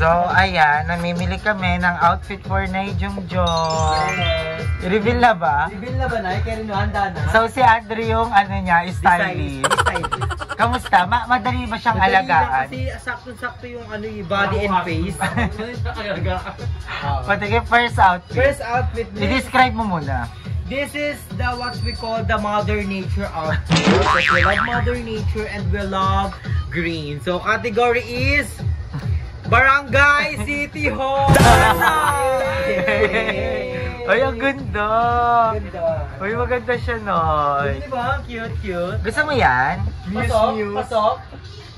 So, ayan, namimili kami ng outfit for Naijong Jong. I-reveal na ba? Reveal na ba na? Kaya rin handa na. So, si Andrew yung ano niya, stylist. Kamusta? Ma madali ba siyang alagaan? Kasi sakto-sakto yung ano yung body and face. Patigil first outfit. First outfit I-describe mo muna. this is the what we call the mother nature outfit. Because we love mother nature and we love green. So category is Barangay City Hall. Ay, ang ganda. Ganda. Uy, maganda siya, Noy. Di ba? Cute, cute. Gusto mo yan? Pasok, pasok.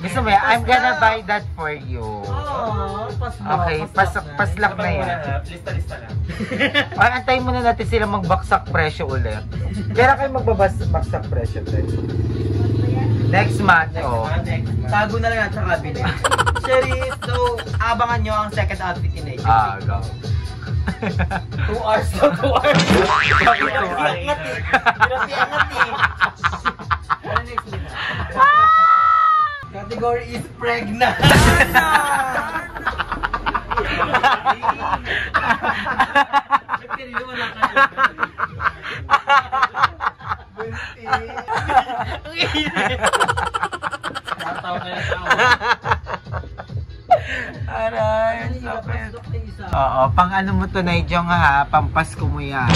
Gusto mo yan? I'm gonna buy that for you. Oh, pasok. Okay, pasok, paslak na yan. Lista-lista lang. Ay, antayin muna natin sila magbaksak presyo ulit. Kaya kayo magbabaksak presyo ulit. Next month, oh. Tago na lang at sa cabinet. Sherry, so abangan nyo ang second outfit ni Nate. Ah, go. 2 hours to 2 hours. Pinasiangat eh. Pinasiangat eh. Category is pregnant. Tatawa kayo na tao. Aray, sakit. Oo, pang ano mo to na ha, pang Pasko mo yan.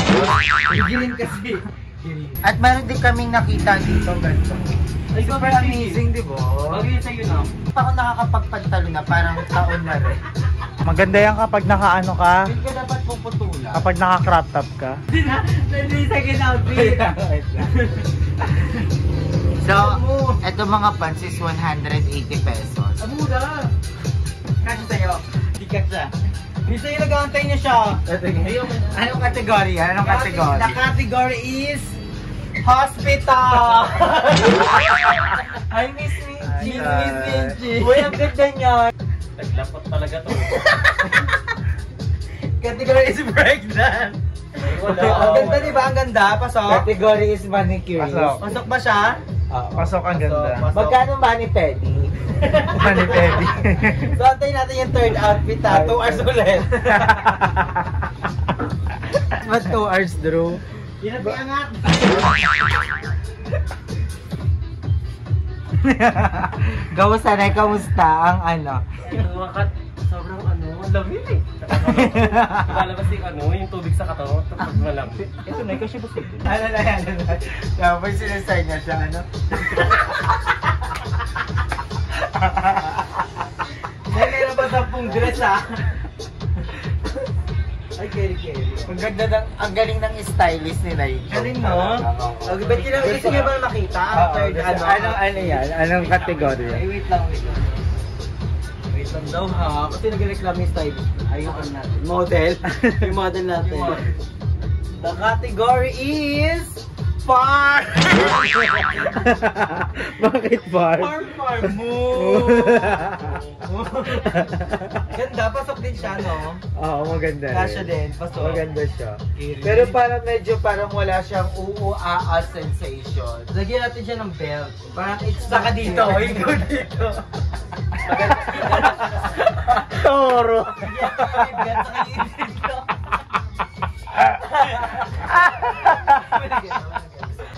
Gigilin kasi. At meron din kaming nakita dito, ganito. Ay, Super super amazing, di ba? Bagay yun sa'yo na. Ako nakakapagpantalo na, parang taon na rin. Maganda yan kapag nakaano ka, Hindi ka dapat puputula. kapag naka-crop top ka. Hindi second outfit. So, eto mga pants is 180 pesos. Ang mura. Kasi sa'yo. Di kasya. Di sa'yo nag-aantay niya siya. Anong kategory? Anong kategory? The category is hospital. I miss Minji. Miss Miss Minji. Uy, ang ganda niya. Naglapot talaga to. Category is pregnant. Wala. Ang ganda di ba? Ang ganda. Pasok. Category is manicure. Pasok. Pasok ba siya? Pasok ang ganda. Pasok. Magkano mani pedi? Mani pedi. So, antayin natin yung third outfit ha. 2 hours ulit. Ba't 2 hours, Drew? Pinapiangat. Kamusta na? Kamusta ang ano? Wakat, sobrang ano, ang lamig eh. Lalabas yung ano, yung tubig sa katawan, tapos malamig. Ito na, kasi ba ito? Ano na yan? Ano na? Tapos sinasay niya siya, ano? May meron ba 10 dress ha? Ay, carry carry. Ang ganda ng, ang galing ng stylist ni Nigel. Galing no? Okay, ba't kailangan gusto niyo ba makita third ano? ano, ano yan? Anong kategory? Ay, wait lang, wait lang. Daw ha. Kasi nagreklamo yung stylist. Ayun natin. Model. yung model natin. The category is... Farm! Bakit bar? Farm, farm mo! Ganda, pasok din siya, no? Oo, maganda rin. Kasya din, pasok. Maganda siya. Pero parang medyo parang wala siyang uu-aa sensation. Lagyan natin siya ng belt. Parang it's Saka dito, ikaw dito. Toro! Lagyan natin ng belt, saka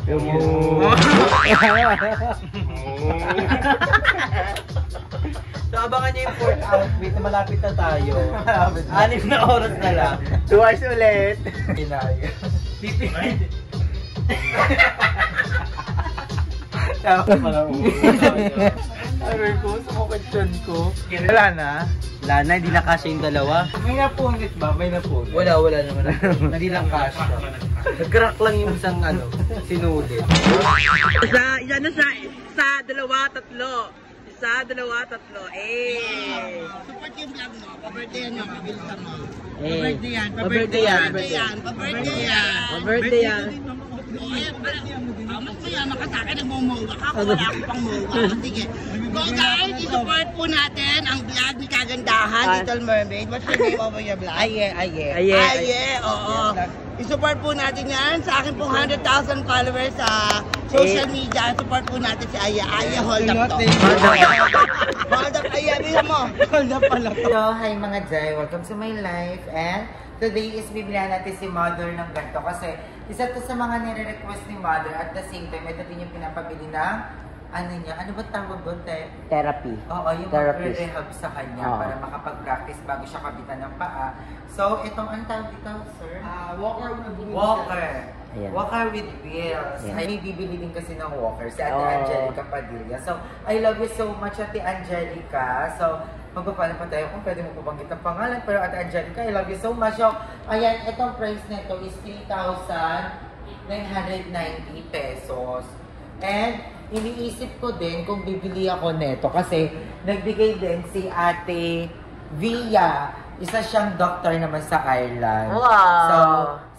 yung dito. So, abangan niyo yung fourth outfit na malapit na tayo. Anim na oras na lang. Two hours ulit. Pinaya. Pipili. Aray ko, sumakit chan ko. Wala na. Wala na, hindi na kasya yung dalawa. May napunit ba? May napunit. Wala, wala naman. Hindi lang kasya. Nag-crack lang yung isang ano, sinulit. Isa, isa na sa, isa, dalawa, tatlo. Isa, dalawa, tatlo. Eh! Support yung vlog mo. Pa-birthday yan mo. Pabilisan mo. Eh. Pa-birthday yan. Pa-birthday yan. Pa-birthday yan. Pa-birthday yan. Pa-birthday yan. Mas mayaman ka sa akin, nagmumowa ka. Ako wala akong pang mowa. Sige. So guys, isupport po natin ang vlog ni Kagandahan, Little Mermaid. What's the name of your vlog? Aye, aye. Aye, Aye, oo. Isupport po natin yan sa akin pong 100,000 followers sa social media, support po natin si Aya. Aya, hold up to. Hold up, Aya, bisa mo. Hold up pala to. Hello, hi mga Jai. Welcome to my life. And today is bibilihan natin si Mother ng ganito. Kasi isa to sa mga nire-request ni Mother. At the same time, ito din yung pinapabili ng ano niya. Ano ba tawag doon? Te? Therapy. Oo, yung mag-rehab sa kanya Oo. para makapag-practice bago siya kabitan ng paa. So, itong ang tawag dito, sir? Ah, walker with Walker. Ayan. Walker with wheels. Ayan. Ay, may bibili din kasi ng walker si Ate Oh. Angelica Padilla. So, I love you so much, Ate Angelica. So, magpapalam pa tayo kung pwede mo pabanggit ang pangalan. Pero Ate Angelica, I love you so much. So, ayan, itong price nito is 3,990 pesos. And, iniisip ko din kung bibili ako neto kasi nagbigay din si Ate Via. Isa siyang doctor naman sa Ireland. Wow! So,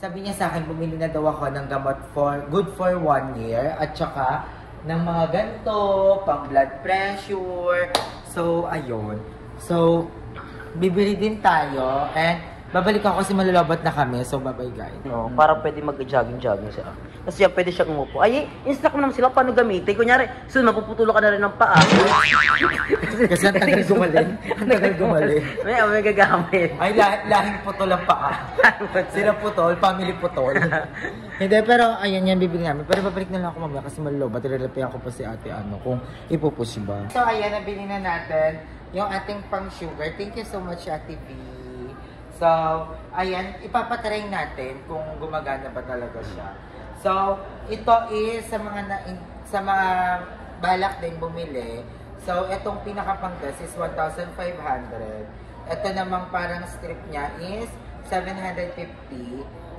sabi niya sa akin, bumili na daw ako ng gamot for good for one year at saka ng mga ganito, pang blood pressure. So, ayun. So, bibili din tayo and babalik ako kasi malulobot na kami. So, bye-bye guys. No, para pwede mag-jogging-jogging siya. Kasi yan, pwede siyang umupo. Ay, instruct mo naman sila paano gamitin. Kunyari, so mapuputulo ka na rin ng paa. Kasi ang tagal gumaling. Ang tagal gumaling. May, may gagamit. Ay, lah lahing putol ang paa. Sila putol, family putol. Hindi, pero ayan yan, bibili namin. Pero babalik na lang ako mamaya kasi malulobot. Ilalapihan ko pa si ate ano, kung ipupush ba. So, ayan, nabili na natin yung ating pang sugar. Thank you so much, Ate V. So, ayan, ipapatry natin kung gumagana ba talaga siya. So, ito is sa mga na, sa mga balak din bumili. So, itong pinaka-panggas is 1,500. Ito namang parang strip niya is 750.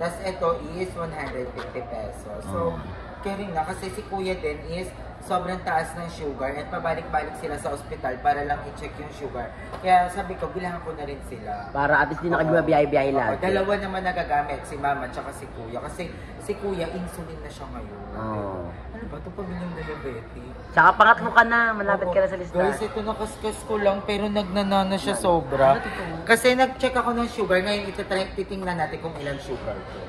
Tapos ito is 150 pesos. So, caring na kasi si kuya din is sobrang taas ng sugar at pabalik-balik sila sa ospital para lang i-check yung sugar. Kaya sabi ko, bilangan ko na rin sila. Para at least di na kayo mabiyahe-biyahe lagi. dalawa naman nagagamit, si mama at si kuya. Kasi si kuya, insulin na siya ngayon. Oo. Ano ba? Ito pamilyang diabetes. Tsaka pangatlo ka na, malapit ka na sa listahan. Guys, ito nakaskas ko lang pero nagnanana siya sobra. Kasi nag-check ako ng sugar. Ngayon, itatry, titingnan natin kung ilang sugar ko.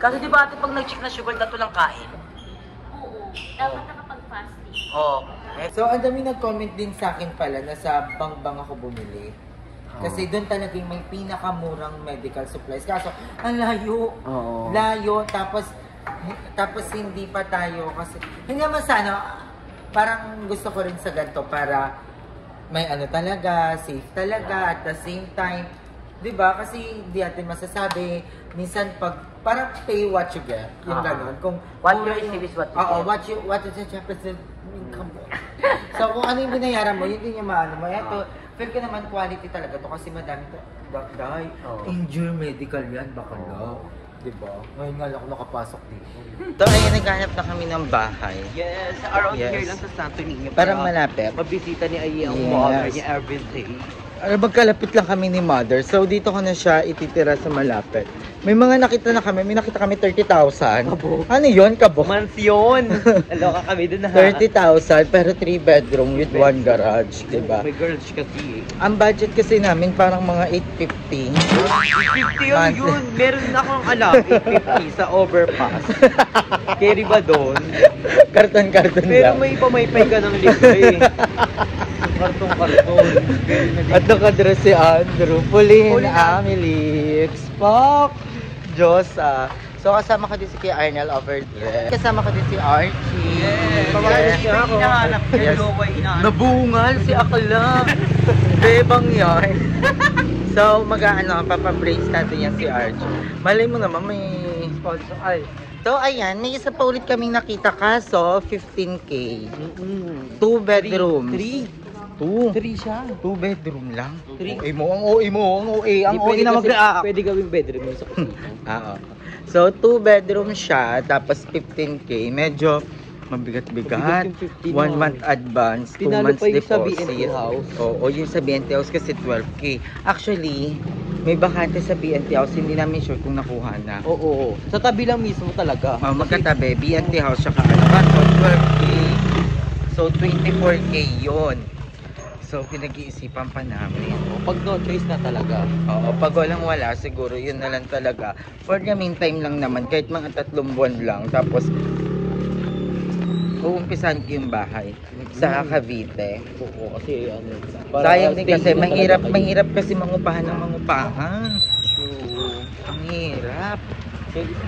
Kasi di ba ate, pag nag-check na sugar, dato lang kain. Dapat nakapag-fasting. Oo. So, ang dami nag-comment din sa akin pala na sa Bangbang ako bumili. Kasi doon talagang may pinakamurang medical supplies. Kaso, ang layo. Oo. Layo. Tapos, tapos hindi pa tayo kasi, hindi naman sana, parang gusto ko rin sa ganito para may ano talaga, safe talaga, at the same time, di ba? Kasi hindi natin masasabi, minsan pag, parang pay what you get, yung Oo. gano'n. Kung, What kung you receive is what you Oo, get. what you, what is the represent income mo. so, kung ano yung binayaran mo, yun din yung maano mo. Ito, feel ko naman quality talaga to kasi madami to. Dahil, Oo. endure medical yan, baka na. Diba? Ngayon nga lang ako nakapasok dito. So, ayun, naghanap na kami ng bahay. Yes, around Yes. here lang sa Santo Niño. Parang malapit. Mabisita ni Ayi ang Yes. umu-offer niya every day. Magkalapit lang kami ni Mother. So, dito ko na siya ititira sa malapit. May mga nakita na kami. May nakita kami 30,000. Kabo. Ano yun, kabo? Mansyon! Aloka kami dun ha. 30,000 pero 3 bedroom with 1 garage, diba? May girls kasi eh. Ang budget kasi namin parang mga 850. 50 yun yun. Meron na akong alam, 850 sa overpass. Carry ba doon? Karton-karton Pero lang. may pamaypay ka ng libre. Kartong-karton. At nakadress si Andrew. Pauline, Pauline, ah. Amelie, Spock, Josa. So kasama ko din si Kuya Arnel over there. Kasama ko din si Archie. Yes. Hinahanap niya, Yes. Lowa, hinahanap. Nabungal si Akla. Bebang yan. so mag-ano, papabrace natin yan si Archie. Malay mo naman may sponsor. Ay. So ayan, may isa pa ulit kaming nakita kaso 15k. Two bedrooms. Three. Two. Three siya. Two bedroom lang. Three. OA mo, ang OA mo, ang OA, ang Di, OA pwede na kasi- mag-react. Pwede gawing bedroom yun sa kusina. Ah, oo. So, two bedroom siya, tapos 15k. Medyo mabigat-bigat. Mabigat yung 15 One mo. month advance, two Tinalo months pa yung sa deposit. BNT house. Oo, yung sa BNT house kasi 12k. Actually, may bakante sa BNT house, hindi namin sure kung nakuha na. Oo, oo. Sa tabi lang mismo talaga. Oh, magkatabi, BNT house kakalaban. So, 12k. So, 24k yon. So, pinag-iisipan pa namin. Pag no choice na talaga. Oo, pag walang wala, siguro yun na lang talaga. For the meantime lang naman, kahit mga tatlong buwan lang. Tapos, uumpisan ko yung bahay sa Cavite. Oo, kasi ano. Sayang din kasi, na mahirap, talaga. mahirap kasi mangupahan ng mangupahan. True. Ang hirap.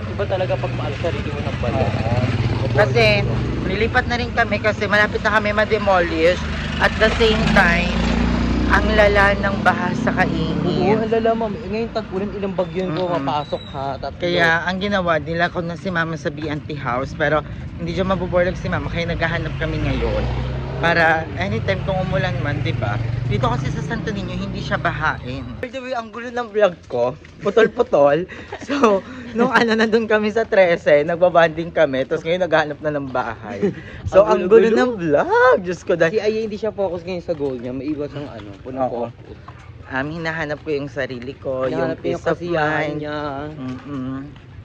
Iba talaga pag maal sarili mo ng bala. Kasi, nilipat na rin kami kasi malapit na kami ma-demolish. At the same time, ang lala ng baha sa Oo, kaingin. ang lala ma'am. Ngayon tag-ulan ilang bagyo ko Mm-mm. mapasok ha. Tatlo. Kaya ang ginawa, nila ko na si mama sa BNT house pero hindi siya mabuborlag si mama kaya naghahanap kami ngayon para anytime kung umulan man, di ba? Dito kasi sa Santo Niño, hindi siya bahain. By the way, ang gulo ng vlog ko, putol-putol. so, nung ano, nandun kami sa 13, nagbabanding kami, tapos ngayon naghahanap na ng bahay. So, ang Ang gulo ng vlog! Diyos ko, Si dahil Aya hindi siya focus ngayon sa goal niya. Maiwas ang ano. Punang Oo. focus. um, hinahanap ko yung sarili ko, yung Hinahanap niya peace of mind. niya. Mm-mm.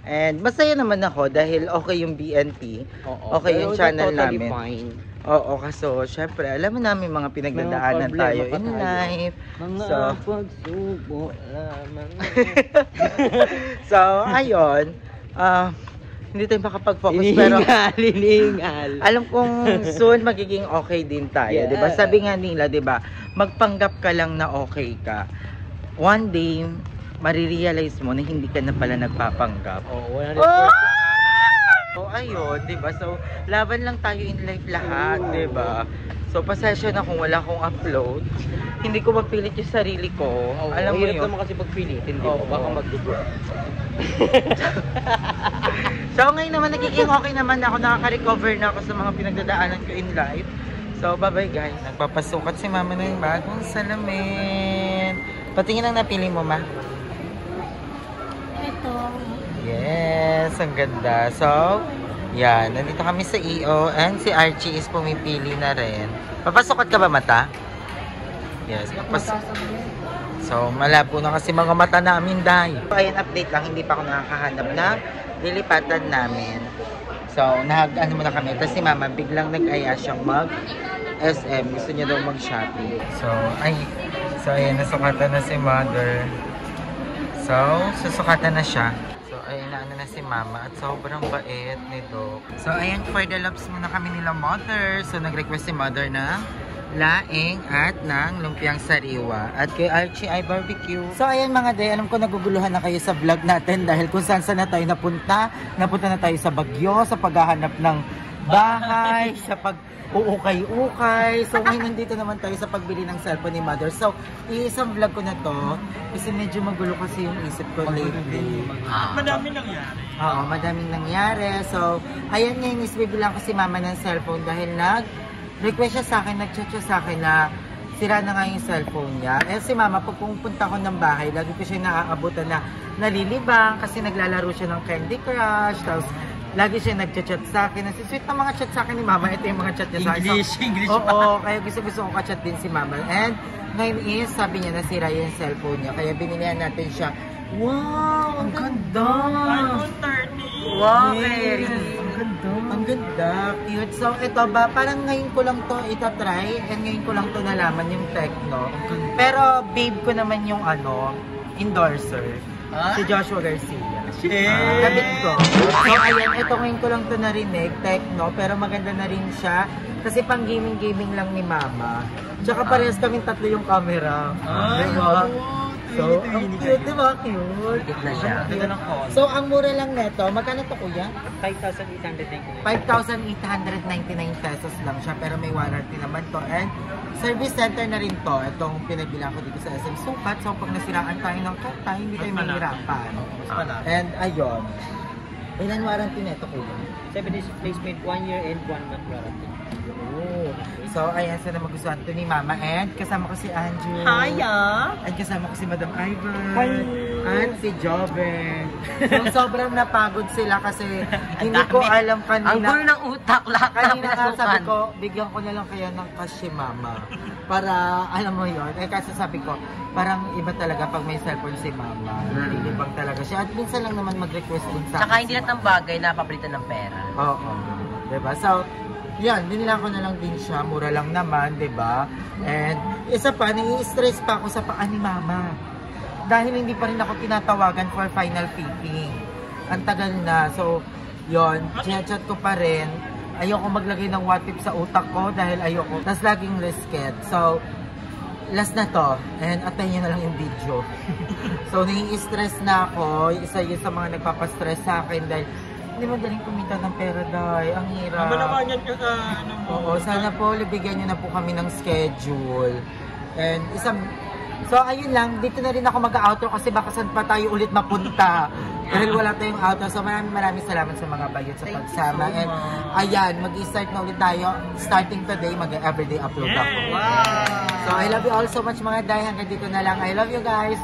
And masaya naman ako dahil okay yung BNT. Oo. Okay yung channel totally namin. fine. Oo, kaso syempre, alam mo namin mga pinagdadaanan Mga tayo in tayo. life. Mga So, pagsubo lamang. so ayun. Ah, hindi tayo makapag-focus pero Iningal, iningal. alam kong soon magiging okay din tayo, Yeah. 'di ba? Sabi nga nila, 'di ba? Magpanggap ka lang na okay ka. One day, marirealize mo na hindi ka na pala nagpapanggap. Oo, wala Oh! So, ayun, 'di ba? So, laban lang tayo in life lahat, 'di ba? So, pasensya na kung wala akong upload. Hindi ko mapilit yung sarili ko. Oo, Alam mo hirap yun. naman kasi pagpilitin, di Oo. ba? Baka magdugo. So, ngayon naman nagiging okay naman ako. Nakaka-recover na ako sa mga pinagdadaanan ko in life. So, bye-bye guys. Nagpapasukat si mama ng bagong salamin. Patingin ang napili mo, ma. Ito. Yes, ang ganda. So, yan. Nandito kami sa EO and si Archie is pumipili na rin. Papasukat ka ba mata? Yes, papas So, malabo na kasi mga mata namin dahil. So, ayun, update lang. Hindi pa ako nakakahanap na lilipatan namin. So, nag, ano muna kami. Tapos si mama, biglang nag-aya siyang mag SM. Gusto niya daw mag-shopping. So, ay. So, ayun, nasukatan na si mother. So, susukatan na siya. Na si mama at sobrang bait nito. So, ayan, for the loves muna kami nila mother. So, nag-request si mother na laing at ng lumpiang sariwa. At kay Archie barbecue. So, ayan mga day, alam ko naguguluhan na kayo sa vlog natin dahil kung saan saan na tayo napunta. Napunta na tayo sa Bagyo, sa paghahanap ng bahay, sa pag uukay-ukay. So, ngayon nandito naman tayo sa pagbili ng cellphone ni mother. So, iisang vlog ko na to kasi medyo magulo kasi yung isip ko lately. Madami nangyari. Oo, madaming nangyari. So, ayan ngayon is bibilang ko si mama ng cellphone dahil nag request siya sa akin, nag-chat siya sa akin na sira na nga yung cellphone niya. Eh si mama, pag pumunta ko ng bahay, lagi ko siya naaabutan na nalilibang kasi naglalaro siya ng Candy Crush. Tapos, lagi siya nag-chat sa akin. Nasisweet na mga chat sa akin ni mama. Ito yung mga chat niya sa akin. English, English Oo, kaya gusto-gusto ko ka-chat din si mama. And ngayon is, sabi niya nasira yung cellphone niya. Kaya binilihan natin siya. Wow, ang ganda! iPhone 30. Wow, very. Ang ganda. Ang ganda. Cute. So, ito ba, parang ngayon ko lang to itatry and ngayon ko lang to nalaman yung Tecno. Pero babe ko naman yung ano, endorser. Ah? Si Joshua Garcia. Shit. Ah, kabit ko. So, ayan, ito ngayon ko lang to narinig, Tecno, pero maganda na rin siya. Kasi pang gaming-gaming lang ni Mama. Tsaka parehas kaming tatlo yung camera. Ay, Diba? oo. So, ang cute, kayo. diba? Cute. Cute na siya. Ganda ng call. So, ang mura lang neto, magkano to kuya? 5,899. 5,899 pesos lang siya pero may warranty naman to and service center na rin to itong pinabilang ko dito sa SM Sukat so pag nasiraan tayo ng kanta hindi tayo mahirapan and ayun ilan warranty nito kuya? 7 days replacement, 1 year and 1 month warranty. Oh. So, ayan, sana magustuhan to ni Mama. And kasama ko si Andrew. Hiya! At kasama ko si Madam Ivan. Hi. At si Joven. So, sobrang napagod sila kasi hindi ko alam kanina. Ang gulo ng utak, lahat Kanina nga sabi ko, bigyan ko na lang kaya ng cash si mama. Para, alam mo yon Eh kasi sabi ko, parang iba talaga pag may cellphone si mama. Nalilibang talaga siya. At minsan lang naman mag-request din sa Tsaka hindi lahat ng bagay napapalitan ng pera. Oo. Diba? So, yan, binila ko na lang din siya. Mura lang naman, diba? And, isa pa, nai-stress pa ako sa paa ni mama. Dahil hindi pa rin ako tinatawagan for final fitting. Ang tagal na. So, yon chat ko pa rin. ayoko maglagay ng what if sa utak ko dahil ayoko. Tapos laging lisket. So, last na to. And atay nyo na lang yung video. so, nai-stress na ako. Isa yun sa mga nagpapastress sa akin dahil hindi madaling kumita ng pera dahil. Ang hirap. Tama naman yan yung uh, ano mo. Oo, sana po bigyan nyo na po kami ng schedule. And isang So ayun lang, dito na rin ako mag-outro kasi baka saan pa tayo ulit mapunta. Dahil wala tayong outro. So maraming maraming salamat sa mga bayot sa pagsama. And ayan, mag-start na ulit tayo. Starting today, mag-everyday upload ako. Wow! So I love you all so much mga day. Hanggang dito na lang. I love you guys.